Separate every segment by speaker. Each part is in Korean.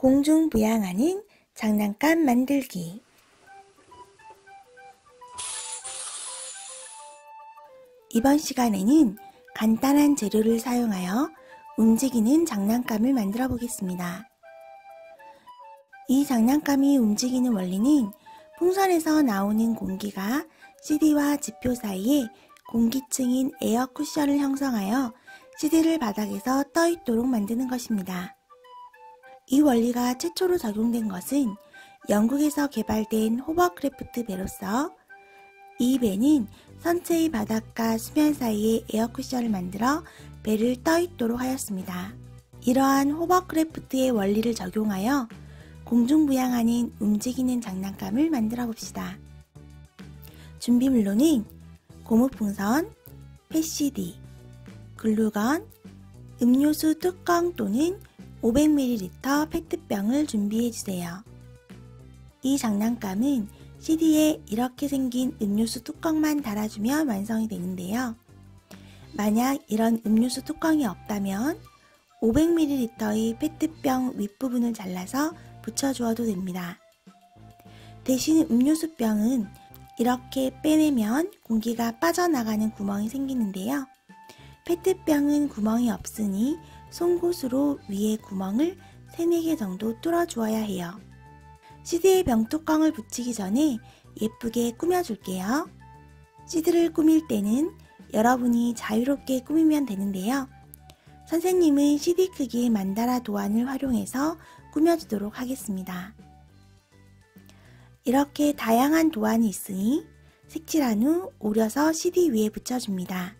Speaker 1: 공중부양하는 장난감 만들기 이번 시간에는 간단한 재료를 사용하여 움직이는 장난감을 만들어 보겠습니다. 이 장난감이 움직이는 원리는 풍선에서 나오는 공기가 CD와 지표 사이에 공기층인 에어 쿠션을 형성하여 CD를 바닥에서 떠 있도록 만드는 것입니다. 이 원리가 최초로 적용된 것은 영국에서 개발된 호버크래프트 배로서 이 배는 선체의 바닥과 수면 사이에 에어쿠션을 만들어 배를 떠 있도록 하였습니다. 이러한 호버크래프트의 원리를 적용하여 공중부양하는 움직이는 장난감을 만들어 봅시다. 준비물로는 고무풍선, 패시디, 글루건, 음료수 뚜껑 또는 500ml 페트병을 준비해 주세요. 이 장난감은 CD에 이렇게 생긴 음료수 뚜껑만 달아주면 완성이 되는데요. 만약 이런 음료수 뚜껑이 없다면 500ml의 페트병 윗부분을 잘라서 붙여주어도 됩니다. 대신 음료수병은 이렇게 빼내면 공기가 빠져나가는 구멍이 생기는데요. 페트병은 구멍이 없으니 송곳으로 위에 구멍을 3, 4개 정도 뚫어 주어야 해요. CD에 병뚜껑을 붙이기 전에 예쁘게 꾸며줄게요. CD를 꾸밀 때는 여러분이 자유롭게 꾸미면 되는데요. 선생님은 CD 크기의 만다라 도안을 활용해서 꾸며주도록 하겠습니다. 이렇게 다양한 도안이 있으니 색칠한 후 오려서 CD 위에 붙여줍니다.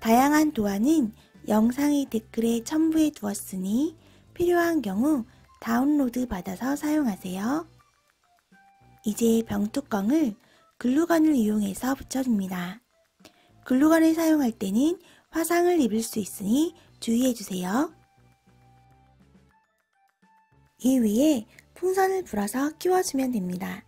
Speaker 1: 다양한 도안은 영상의 댓글에 첨부해 두었으니 필요한 경우 다운로드 받아서 사용하세요. 이제 병뚜껑을 글루건을 이용해서 붙여줍니다. 글루건을 사용할 때는 화상을 입을 수 있으니 주의해주세요. 이 위에 풍선을 불어서 끼워주면 됩니다.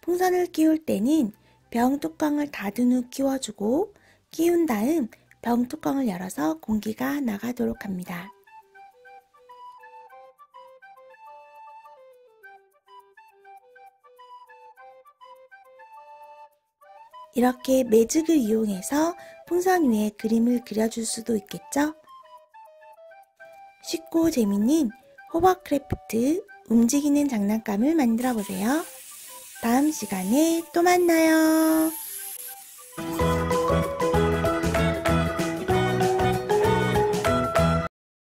Speaker 1: 풍선을 끼울 때는 병 뚜껑을 닫은 후 끼워주고 끼운 다음 병 뚜껑을 열어서 공기가 나가도록 합니다. 이렇게 매직을 이용해서 풍선 위에 그림을 그려줄 수도 있겠죠? 쉽고 재밌는 호버크래프트 움직이는 장난감을 만들어 보세요. 다음 시간에 또 만나요.